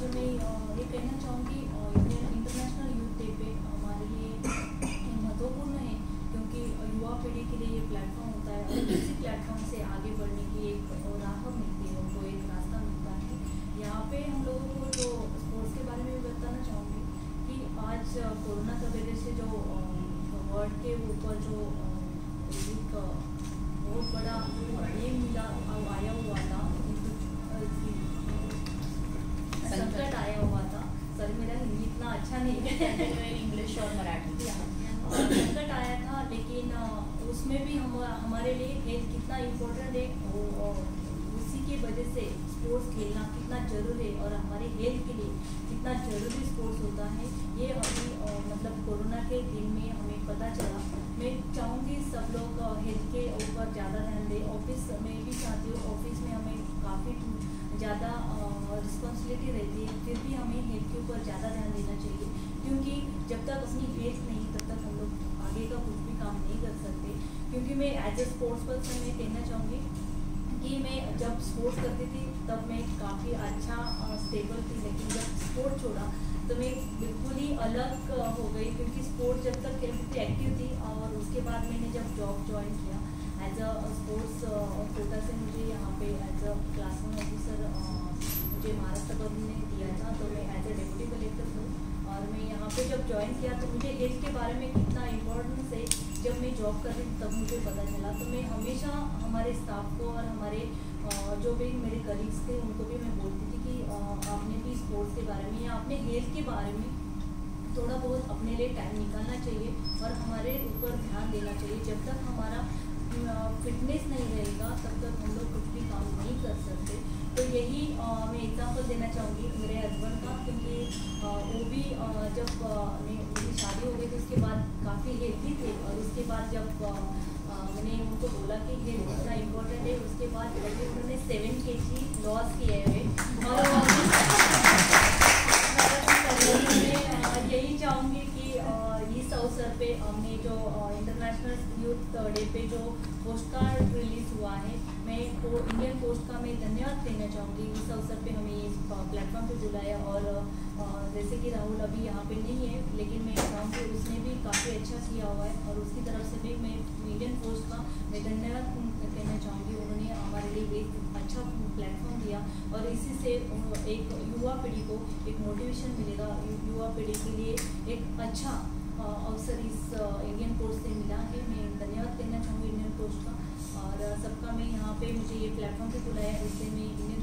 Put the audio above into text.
कहना चाहूँगी international youth day पे हमारे लिए महत्वपूर्ण है क्योंकि युवा पीढ़ी के लिए ये प्लेटफॉर्म होता है और इसी प्लेटफॉर्म से आगे बढ़ने की एक राह मिलती है, उनको एक रास्ता मिलता है। यहाँ पे हम लोगों को जो स्पोर्ट्स के बारे में भी बताना चाहूँगी कि आज कोरोना की वजह से जो वर्ल्ड के ऊपर जो एक बहुत बड़ा ये मिला आया इंग्लिश और मराठी। संकट आया था, लेकिन उसमें भी हम, हमारे लिए हेल्थ कितना इम्पोर्टेंट है वो उसी के वजह से स्पोर्ट्स खेलना कितना ज़रूरी है, और हमारे हेल्थ के लिए कितना ज़रूरी स्पोर्ट्स होता है, ये अभी मतलब कोरोना के दिन में हमें पता चला। मैं चाहूँगी सब लोग हेल्थ के ऊपर ज़्यादा ध्यान दें। ऑफ़िस में भी चाहती हूँ ऑफ़िस में हमें काफ़ी ज़्यादा रिस्पॉन्सिबिलिटी रहती है, फिर भी हमें हेल्थ के ऊपर ज़्यादा ध्यान देना चाहिए क्योंकि जब तक अपनी हेल्थ नहीं, तब तक हम लोग आगे का कुछ भी काम नहीं कर सकते। क्योंकि मैं एज ए स्पोर्ट्स पर्सन मैं कहना चाहूँगी कि मैं जब स्पोर्ट्स करती थी, तब मैं काफ़ी अच्छा स्टेबल थी। लेकिन जब स्पोर्ट छोड़ा तो मैं बिल्कुल ही अलग हो गई। क्योंकि स्पोर्ट्स जब तक खेलती थी एक्टिव थी, और उसके बाद मैंने जब जॉब ज्वाइन किया एज अ स्पोर्ट्स कोटा से मुझे यहाँ पे एज अ क्लासरूम ऑफिसर मुझे महाराष्ट्र गवर्नमेंट ने दिया था तो मैं एज अ डेप्यूटी कलेक्टर हूँ और पे जब ज्वाइन किया तो मुझे हेल्थ के बारे में कितना इम्पोर्टेंस है? जब मैं जॉब कर रही तब मुझे पता चला। तो मैं हमेशा हमारे स्टाफ को और हमारे जो भी मेरे कलीग्स थे, उनको भी मैं बोलती थी कि आपने भी स्पोर्ट्स के बारे में या अपने हेल्थ के बारे में थोड़ा बहुत अपने लिए टाइम निकालना चाहिए और हमारे ऊपर ध्यान देना चाहिए। जब तक हमारा फिटनेस नहीं रहेगा, तब तक हम लोग कुछ भी काम नहीं कर सकते। तो यही मैं एग्ज़ाम्पल देना चाहूँगी मेरे हस्बैंड का। जब मेरी शादी हो गई थी, उसके बाद काफ़ी हेल्थी थे और उसके बाद जब मैंने उनको बोला कि हेल्थ इतना इम्पोर्टेंट है, उसके बाद जब उन्होंने सेवन के जी लॉस किए हुए और यही चाहूँगी कि इस अवसर पे, हमने जो इंटरनेशनल यूथ डे पे जो पोस्ट कार्ड हुआ है। मैं को इंडियन पोस्ट का मैं धन्यवाद देना चाहूँगी इस अवसर पे हमें इस प्लेटफॉर्म पे बुलाया और जैसे कि राहुल अभी यहाँ पे नहीं है, लेकिन मैं चाहूँगी उसने भी काफ़ी अच्छा किया हुआ है और उसकी तरफ़ से भी मैं इंडियन पोस्ट का मैं धन्यवाद कहना चाहूँगी। उन्होंने हमारे लिए एक अच्छा प्लेटफॉर्म दिया और इसी से एक युवा पीढ़ी को एक मोटिवेशन मिलेगा। युवा पीढ़ी के लिए एक अच्छा अवसर इस इंडियन पोस्ट से मिला है। मैं धन्यवाद कहना चाहूँगी इंडियन पोस्ट का। पे मुझे ये प्लेटफॉर्म भी बुलाया इसलिए मैं